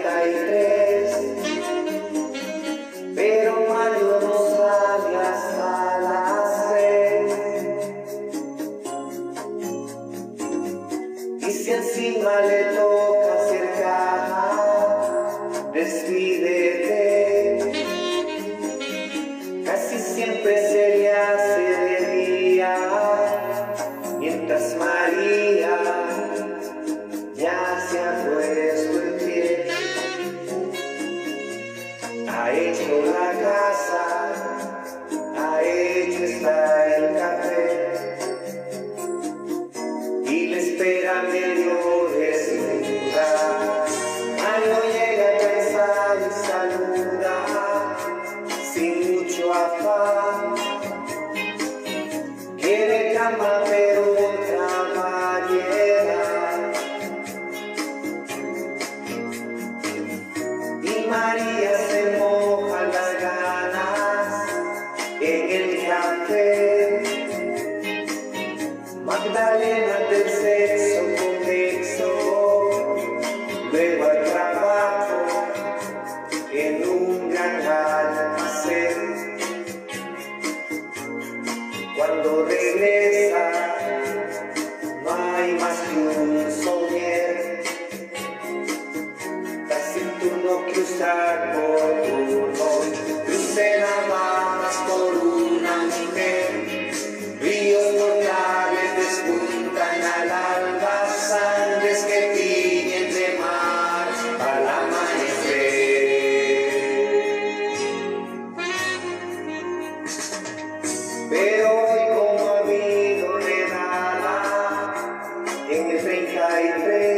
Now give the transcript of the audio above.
33, pero Mario no sale hasta las 6. Y si encima le toca cercana, despídete. Casi siempre se le hace de día, mientras hecho la casa, ha hecho está el café y le espera medio desnuda. Mario llega cansado y saluda sin mucho afán. Quiere cama Magdalena del sexo convexo, luego al trabajo en un gran almacén. Cuando regresa, no hay más que un soñer, casi turno que usar por turno, Pero hoy como habido redada en el 33